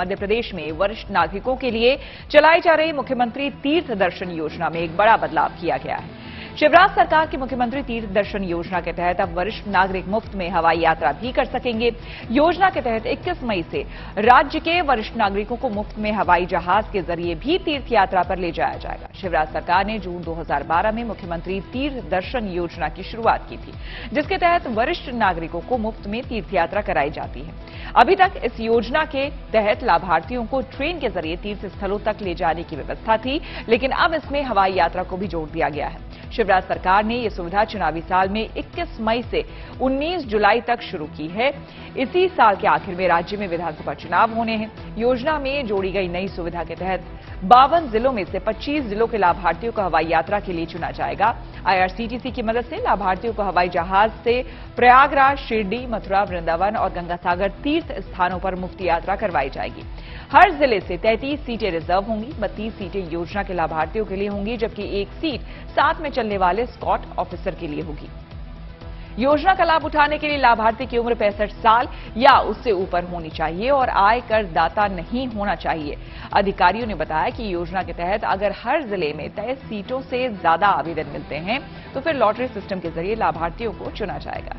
मध्य प्रदेश में वरिष्ठ नागरिकों के लिए चलाई जा रही मुख्यमंत्री तीर्थ दर्शन योजना में एक बड़ा बदलाव किया गया है। शिवराज सरकार की मुख्यमंत्री तीर्थ दर्शन योजना के तहत अब वरिष्ठ नागरिक मुफ़्त में हवाई यात्रा भी कर सकेंगे। योजना के तहत 21 मई से राज्य के वरिष्ठ नागरिकों को मुफ़्त में हवाई जहाज़ के ज़रिए भी तीर्थ यात्रा पर ले जाया जाएगा। शिवराज सरकार ने जून 2012 में मुख्यमंत्री तीर्थ दर्शन योजना की शुरुआत की थी, जिसके तहत वरिष्ठ नागरिकों को मुफ़्त में तीर्थ यात्रा कराई जाती है। अभी तक इस योजना के तहत लाभार्थियों को ट्रेन के ज़रिए तीर्थ स्थलों तक ले जाने की व्यवस्था थी, लेकिन अब इसमें हवाई यात्रा को भी जोड़ दिया गया है। शिवराज सरकार ने यह सुविधा चुनावी साल में 21 मई से 19 जुलाई तक शुरू की है। इसी साल के आखिर में राज्य में विधानसभा चुनाव होने हैं। योजना में जोड़ी गई नई सुविधा के तहत बावन जिलों में से 25 जिलों के लाभार्थियों को हवाई यात्रा के लिए चुना जाएगा। आईआरसीटीसी की मदद से लाभार्थियों को हवाई जहाज़ से प्रयागराज, शिरडी, मथुरा, वृंदावन और गंगासागर तीर्थ स्थानों पर मुफ़्त यात्रा करवाई जाएगी। हर ज़िले से 33 सीटें रिज़र्व होंगी 32 सीटें योजना के लाभार्थियों के लिए होंगी, जबकि एक सीट साथ में चलने वाले स्कॉट ऑफिसर के लिए होगी। योजना का लाभ उठाने के लिए लाभार्थी की उम्र पैंसठ साल या उससे ऊपर होनी चाहिए और आय कर दाता नहीं होना चाहिए। अधिकारियों ने बताया कि योजना के तहत अगर हर ज़िले में तय सीटों से ज़्यादा आवेदन मिलते हैं तो फिर लॉटरी सिस्टम के ज़रिए लाभार्थियों को चुना जाएगा।